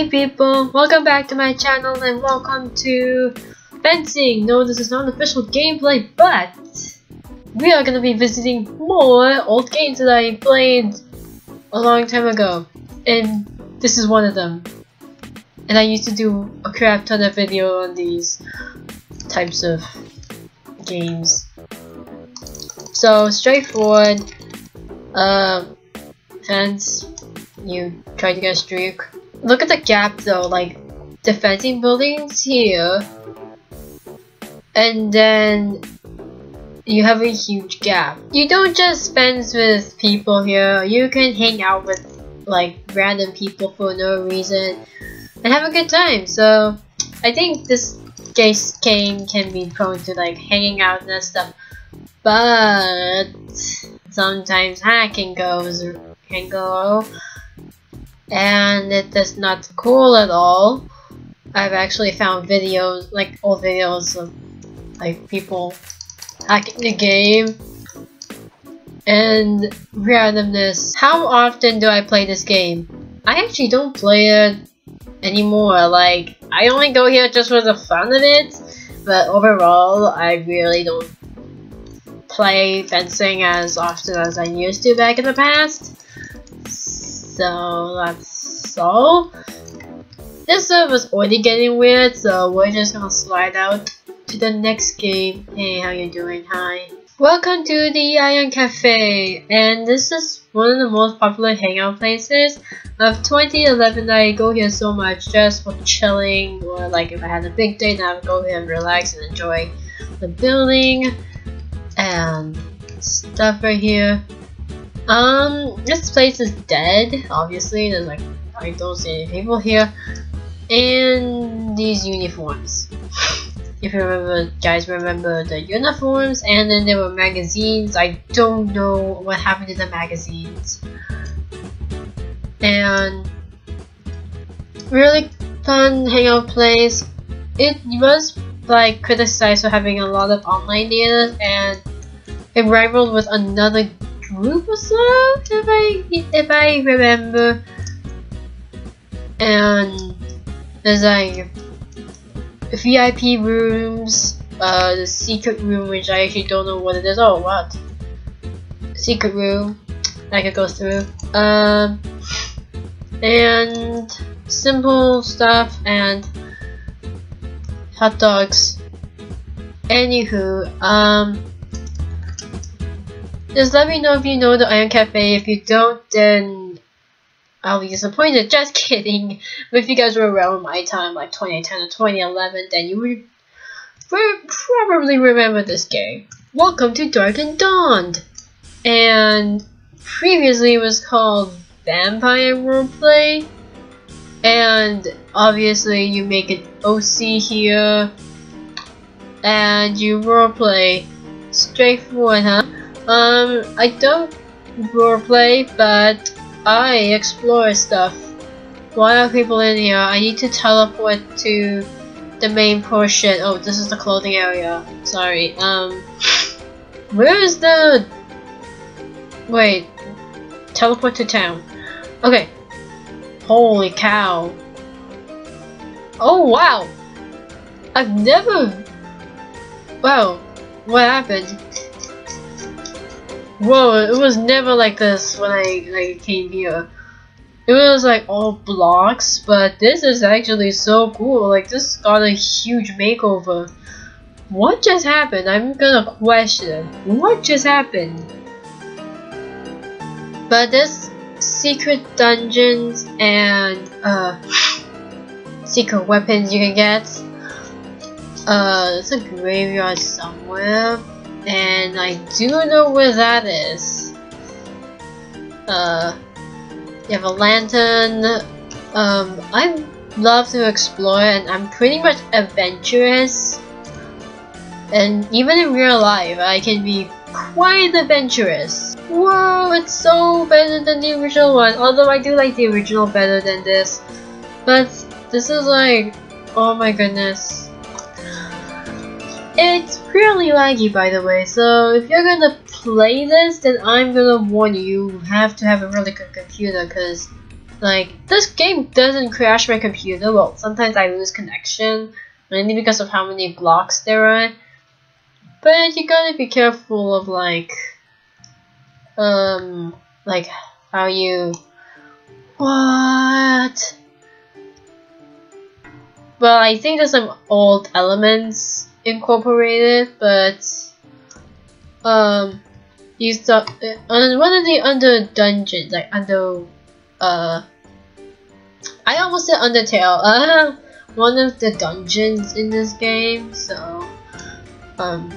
Hey people, welcome back to my channel and welcome to Fencing. No, this is not an official gameplay, but we are gonna be visiting more old games that I played a long time ago. And this is one of them. And I used to do a crap ton of video on these types of games. So, straightforward. Uh, fence. You try to get a streak. Look at the gap though, like defending buildings here, and then you have a huge gap. You don't just fence with people here, you can hang out with like random people for no reason and have a good time. So I think this case game can be prone to like hanging out and stuff, but sometimes hacking goes can go and it is not cool at all. I've actually found videos, like old videos of like people hacking the game and randomness. How often do I play this game? I actually don't play it anymore. Like, I only go here just for the fun of it, but overall, I really don't play fencing as often as I used to back in the past. So that's all. This server's already getting weird, so we're just gonna slide out to the next game. Hey, how you doing? Hi. Welcome to the Iron Cafe, and this is one of the most popular hangout places of 2011. I go here so much just for chilling, or like if I had a big day, then I would go here and relax and enjoy the building and stuff right here. Um, this place is dead, obviously, there's like, I don't see any people here. And these uniforms. If you remember, guys remember the uniforms, and then there were magazines. I don't know what happened to the magazines. And really fun hangout place. It was like criticized for having a lot of online data, and it rivaled with another group or so, if I if I remember. And there's like VIP rooms, uh, the secret room, which I actually don't know what it is. Oh, what? Secret room I could go through. Um, and simple stuff and hot dogs. Anywho, um, just let me know if you know the Iron Cafe. If you don't, then I'll be disappointed. Just kidding. But if you guys were around my time, like 2010 or 2011, then you would probably remember this game. Welcome to Darkened Dawn! And previously it was called Vampire Roleplay. And obviously you make an OC here. And you roleplay. Straightforward, huh? Um, I don't roleplay, but I explore stuff. Why are people in here? I need to teleport to the main portion. Oh, this is the clothing area. Sorry. Um, where is the... Wait. Teleport to town. Okay. Holy cow. Oh, wow. I've never... Wow. What happened? Whoa, it was never like this when I like came here. It was like all blocks, but this is actually so cool. Like this got a huge makeover. What just happened? I'm gonna question. What just happened? But this secret dungeons and uh secret weapons you can get. Uh, it's a graveyard somewhere and I do know where that is. Uh, you have a lantern. Um, I love to explore and I'm pretty much adventurous. And even in real life, I can be quite adventurous. Whoa, it's so better than the original one. Although I do like the original better than this. But this is like, oh my goodness. It's really laggy by the way, so if you're gonna play this, then I'm gonna warn you, you have to have a really good computer, because like this game doesn't crash my computer. Well, sometimes I lose connection mainly because of how many blocks there are. But you gotta be careful of like, um, like how you what? Well, I think there's some old elements incorporated, but um, thought uh, on one of the under dungeons, like under uh, I almost said Undertale. Uh, one of the dungeons in this game. So, um,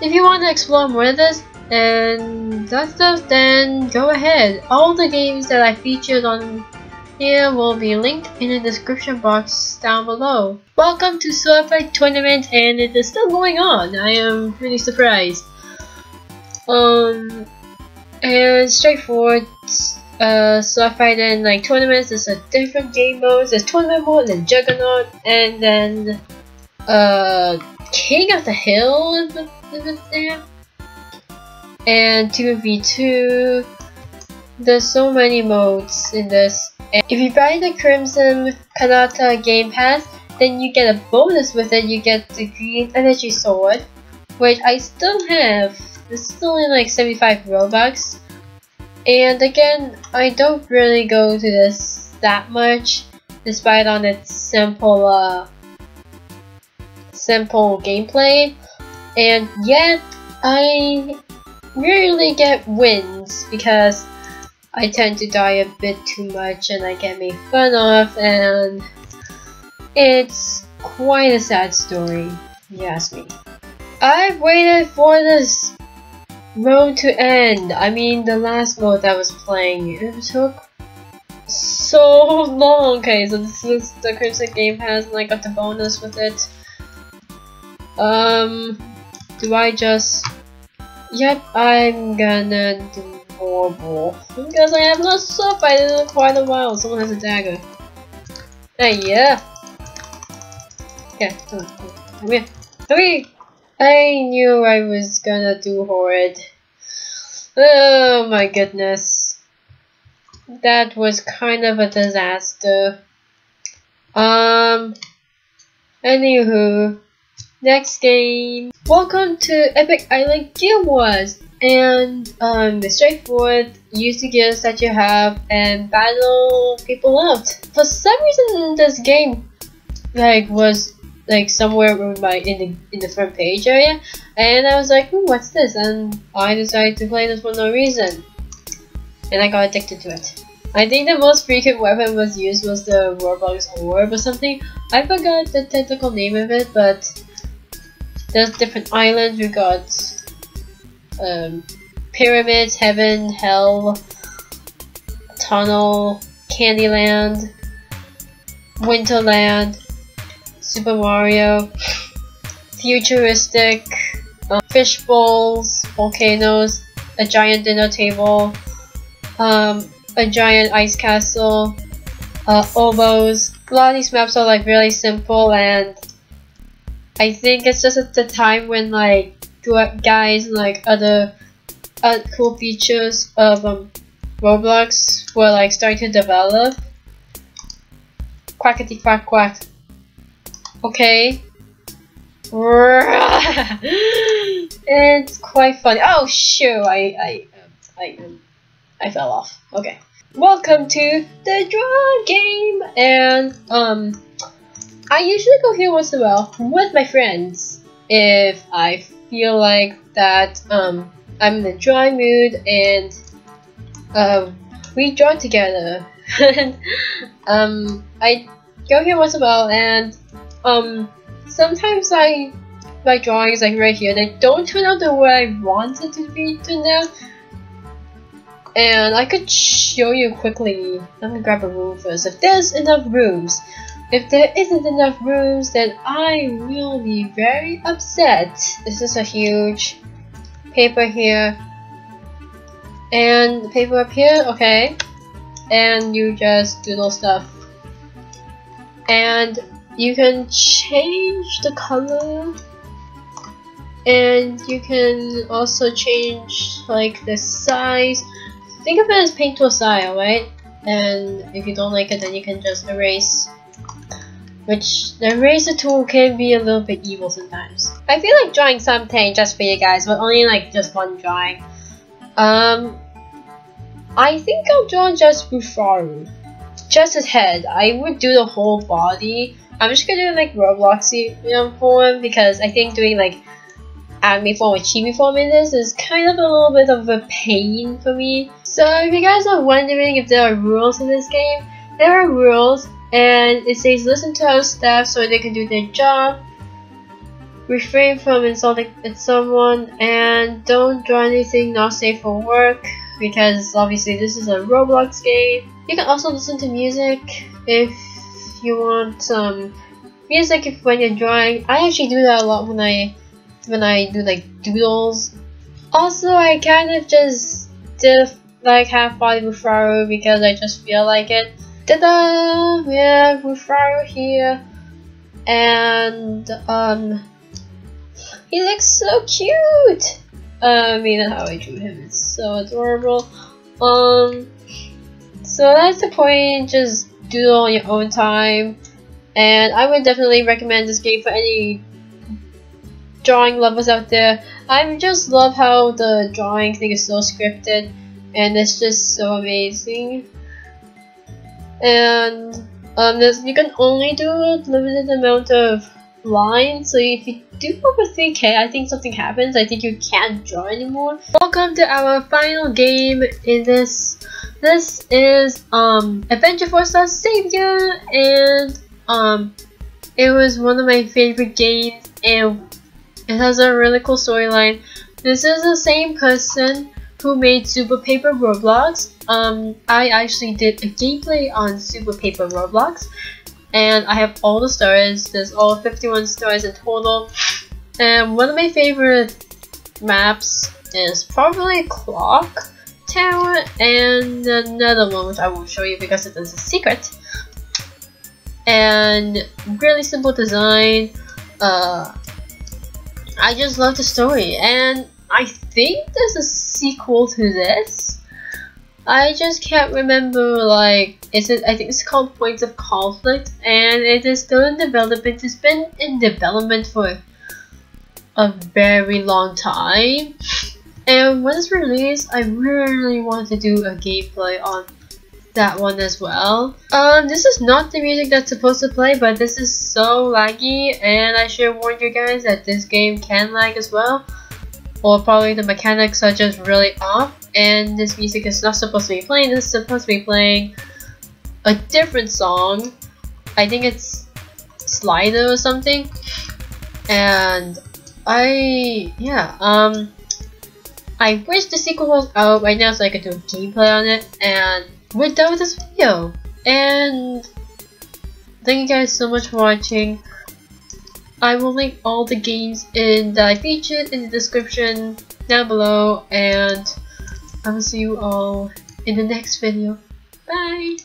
if you want to explore more of this and that stuff, then go ahead. All the games that I featured on here will be linked in the description box down below. Welcome to Sword Fight Tournament and it is still going on. I am really surprised. Um, and straightforward uh, Swordfight and like tournaments, there's a different game modes. There's tournament mode and Juggernaut and then uh, King of the Hill is there. And 2v2. There's so many modes in this if you buy the Crimson Kanata Game Pass, then you get a bonus with it. You get the Green Energy Sword, which I still have. This is only like 75 Robux. And again, I don't really go to this that much, despite on its simple, uh, simple gameplay. And yet, I rarely get wins because I tend to die a bit too much and I get made fun of and it's quite a sad story, you ask me. I've waited for this mode to end. I mean the last mode that I was playing, it took so long. Okay, so this is the Crimson Game Pass and I got the bonus with it. Um, do I just... Yep, I'm gonna do horrible. Because I have not survived in quite a while. Someone has a dagger. Hey, yeah. Yeah, come on, come here. Come here! I knew I was gonna do horrid. Oh my goodness. That was kind of a disaster. Um, anywho, next game. Welcome to Epic Island Gear Wars and um, straightforward use the gears that you have and battle people out. For some reason, this game like was like somewhere in my in the in the front page area, and I was like, hmm, what's this? And I decided to play this for no reason, and I got addicted to it. I think the most frequent weapon was used was the Roblox Orb or something. I forgot the technical name of it, but there's different islands. We got um, pyramids, heaven, hell, tunnel, Candyland, Winterland, Super Mario, futuristic, uh, fish bowls, volcanoes, a giant dinner table, um, a giant ice castle, uh, oboes. A lot of these maps are like really simple and I think it's just at the time when like guys like other uh, cool features of um, Roblox were like starting to develop. Quackity quack quack. Okay. it's quite funny. Oh shoot! I I I I fell off. Okay. Welcome to the draw game, and um, I usually go here once in a while with my friends if I feel like that um, I'm in a dry mood and uh, we draw together. um, I go here once in a while and um, sometimes I my drawings like right here they don't turn out the way I wanted to be turned out. And I could show you quickly. Let me grab a room first. If there's enough rooms, if there isn't enough rooms, then I will be very upset. This is a huge paper here. And paper up here, okay. And you just doodle stuff. And you can change the color. And you can also change like the size. think of it as paint to a style, right? And if you don't like it, then you can just erase. Which the eraser tool can be a little bit evil sometimes. I feel like drawing something just for you guys, but only like just one drawing. Um, I think I'll draw just Bufaru. Just his head. I would do the whole body. I'm just gonna do like Robloxy you know, form because I think doing like anime form or chibi form in this is kind of a little bit of a pain for me. So if you guys are wondering if there are rules in this game, there are rules and it says listen to our staff so they can do their job, refrain from insulting someone, and don't draw anything not safe for work because obviously this is a Roblox game. You can also listen to music if you want some music if when you're drawing. I actually do that a lot when I when I do like doodles. Also, I kind of just did like half body Bufaru because I just feel like it. Ta-da! We have Bufaru here, and um, he looks so cute. I mean, how I drew him is so adorable. Um, so that's the point. Just do it on your own time. And I would definitely recommend this game for any drawing lovers out there. I just love how the drawing thing is so scripted and it's just so amazing. And um, you can only do a limited amount of lines, so if you do over 3k, I think something happens. I think you can't draw anymore. Welcome to our final game in this. This is um Adventure Force Savior and um it was one of my favorite games and it has a really cool storyline. This is the same person who made Super Paper Roblox. Um, I actually did a gameplay on Super Paper Roblox, and I have all the stars. There's all 51 stars in total. And one of my favorite maps is probably Clock Tower, and another one which I won't show you because it is a secret. And really simple design. Uh, I just love the story, and I think this a sequel to this. I just can't remember, like, is it, I think it's called Points of Conflict, and it is still in development. It's been in development for a very long time. And when it's released, I really want to do a gameplay on that one as well. Um, this is not the music that's supposed to play, but this is so laggy, and I should warn you guys that this game can lag as well. Or probably the mechanics are just really off, and this music is not supposed to be playing, this is supposed to be playing a different song. I think it's Slider or something. And I, yeah, um, I wish the sequel was out right now so I could do a gameplay on it, and we're done with this video. And thank you guys so much for watching. I will link all the games in that I featured in the description down below and I will see you all in the next video. Bye!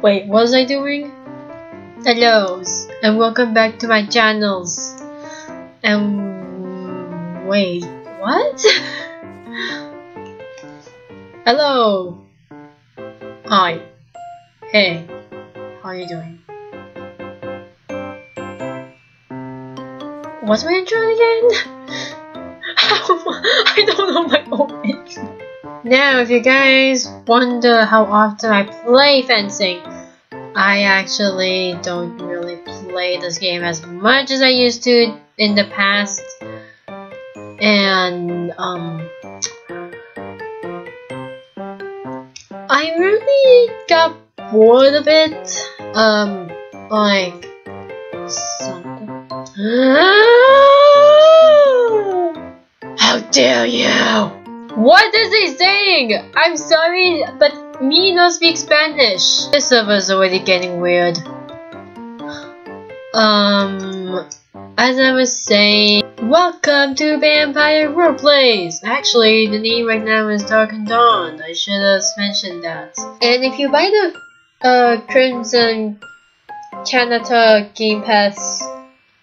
Wait, what was I doing? Hellos, and welcome back to my channels. And wait, what? Hello. Hi. Hey. How are you doing? What's my intro again? I don't know my own intro. Now, if you guys wonder how often I play fencing, I actually don't really play this game as much as I used to in the past. And, um... I really got bored of it. Um, like... How dare you! What is he saying? I'm sorry, but me no speak Spanish. This server's already getting weird. Um, as I was saying, welcome to Vampire Roleplays! Actually, the name right now is Darkened Dawn. I should have mentioned that. And if you buy the uh, Crimson, Kanata, Game Pass,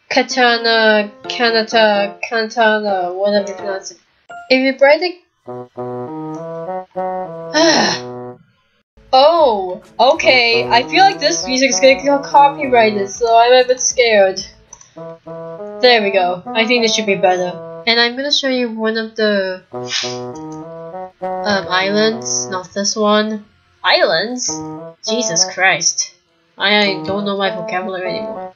Katana, Kanata, Kantana, whatever you pronounce it. If you buy the... oh, okay, I feel like this music is gonna get copyrighted, so I'm a bit scared. There we go, I think this should be better. And I'm gonna show you one of the um, islands, not this one. Islands? Jesus Christ. I don't know my vocabulary anymore.